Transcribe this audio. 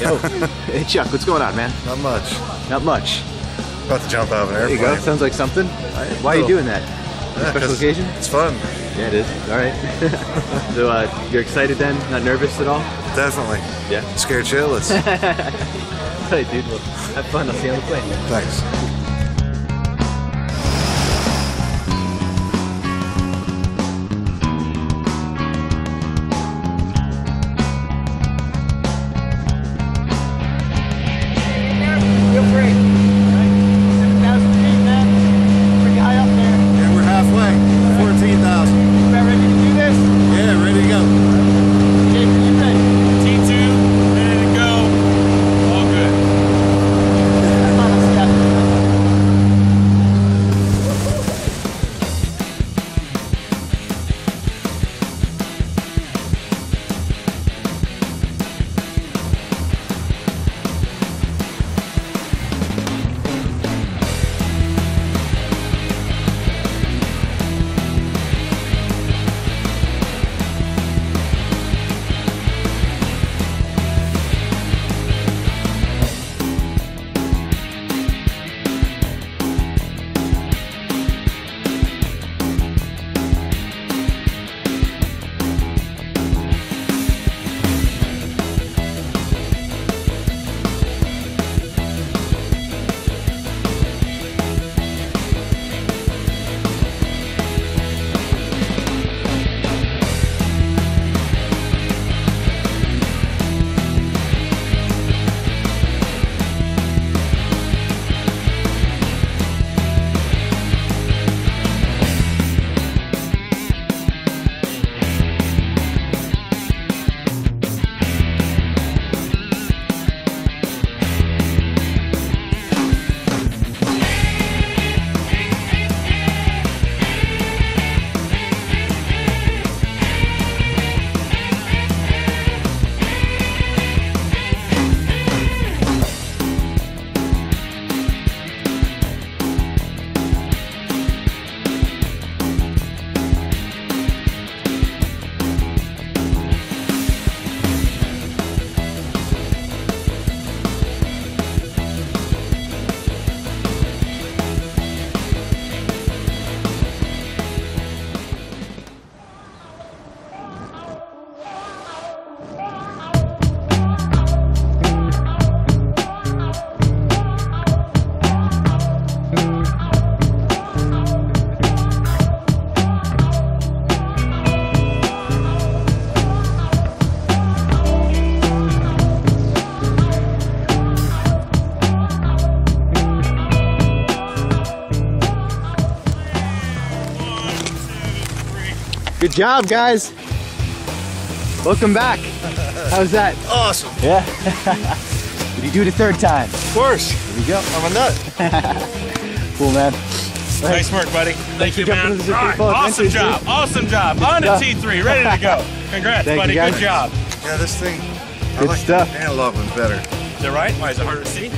Yo, hey Chuck, what's going on, man? Not much. Not much. About to jump out of an There you airplane. go. Sounds like something. Why are you doing that? Yeah, special occasion? It's fun. Yeah, it is. All right. so uh, you're excited then? Not nervous at all? Definitely. Yeah. Scared shitless. All right, dude. Well, have fun. I'll see you on the plane. Thanks. Good job, guys. Welcome back. How's that? Awesome. Yeah. Did you do it a third time? Of course. There you go. I'm a nut. Cool, man. Nice work, buddy. Thank you, for man. jumping All right, awesome Adventures, job. Awesome job. On to T3, ready to go. Congrats, Thank buddy. Good job. Yeah, this thing. I Good like stuff. the analog one's better. Is that right? Why is it harder to see?